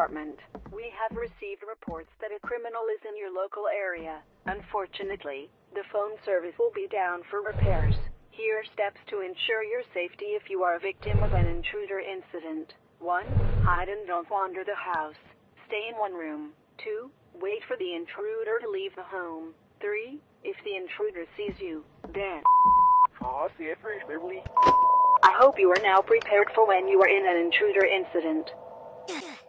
department. We have received reports that a criminal is in your local area. Unfortunately, the phone service will be down for repairs. Here are steps to ensure your safety if you are a victim of an intruder incident. 1. Hide and don't wander the house. Stay in one room. 2. Wait for the intruder to leave the home. 3. If the intruder sees you, then. Aw, see it first, Beverly. I hope you are now prepared for when you are in an intruder incident.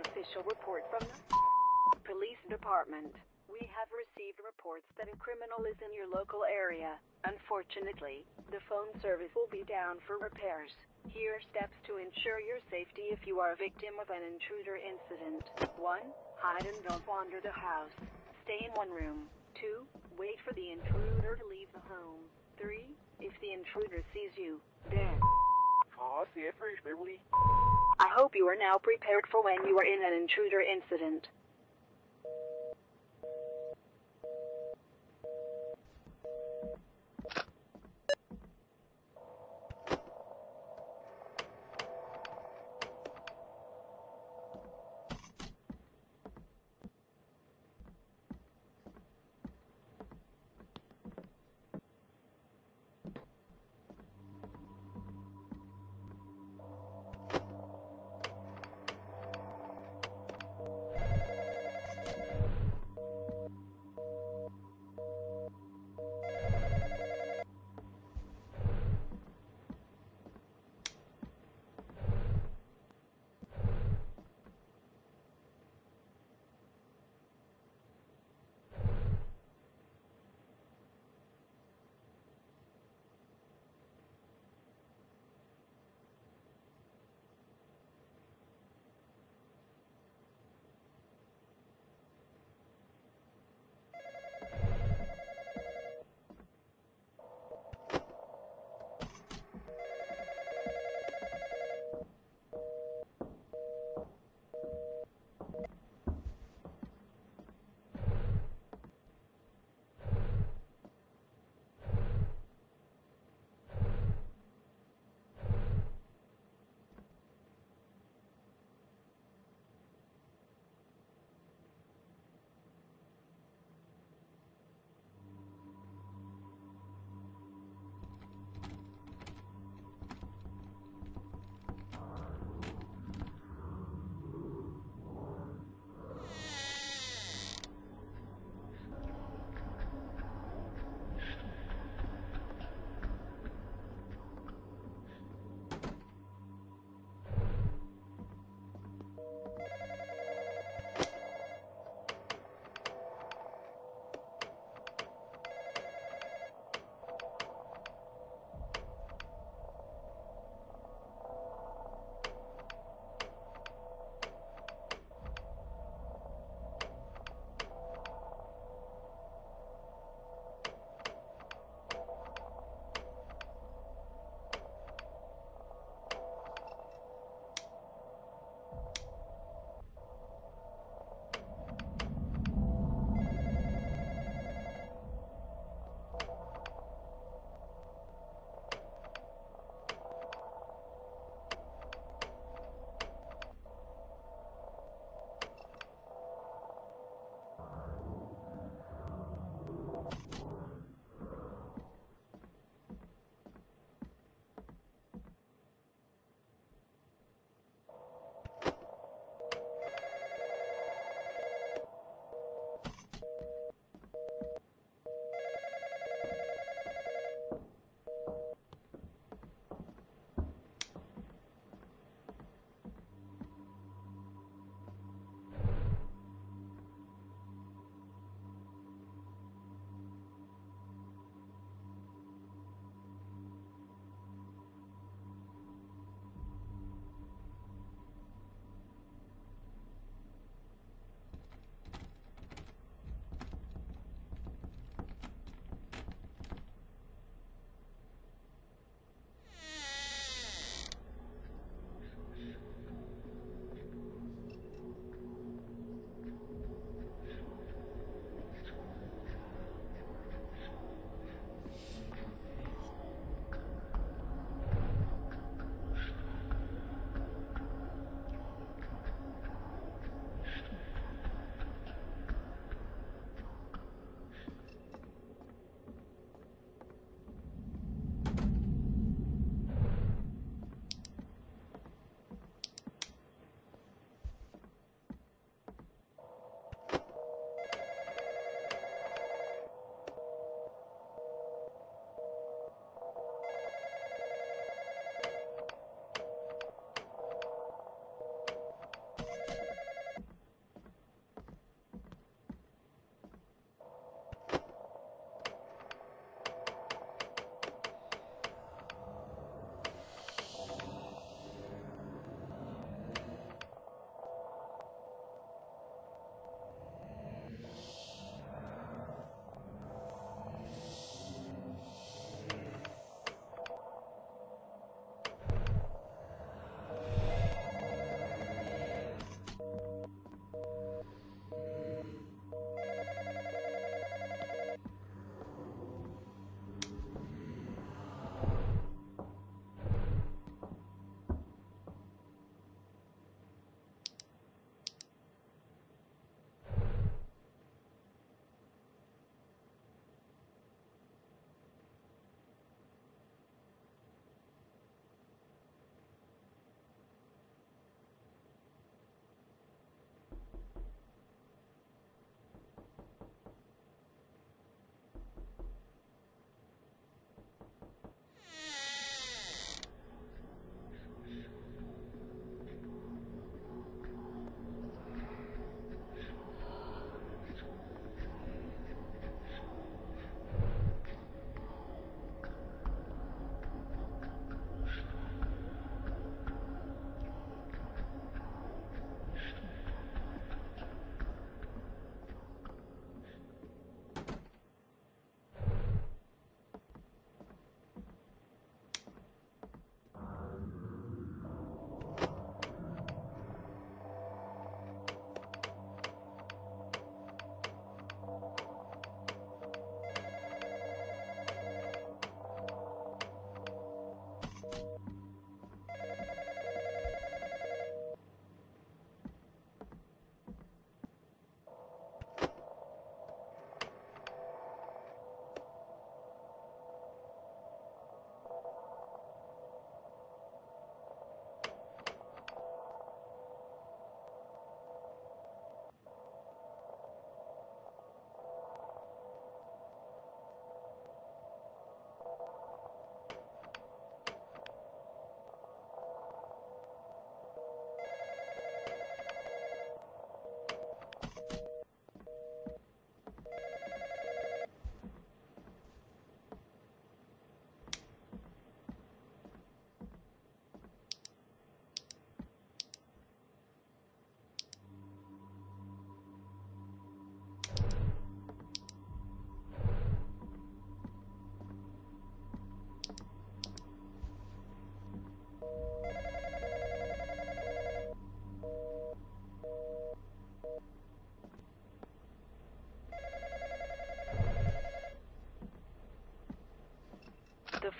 official report from the police department. We have received reports that a criminal is in your local area. Unfortunately, the phone service will be down for repairs. Here are steps to ensure your safety if you are a victim of an intruder incident. 1. Hide and don't wander the house. Stay in one room. 2. Wait for the intruder to leave the home. 3. If the intruder sees you, then. Beverly. I hope you are now prepared for when you are in an intruder incident.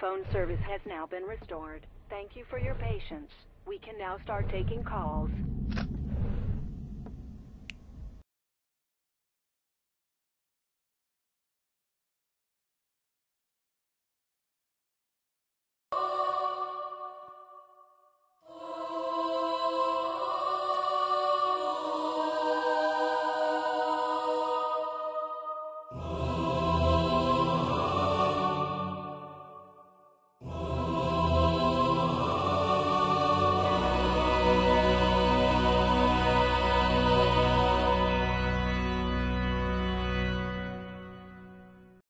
Phone service has now been restored. Thank you for your patience. We can now start taking calls.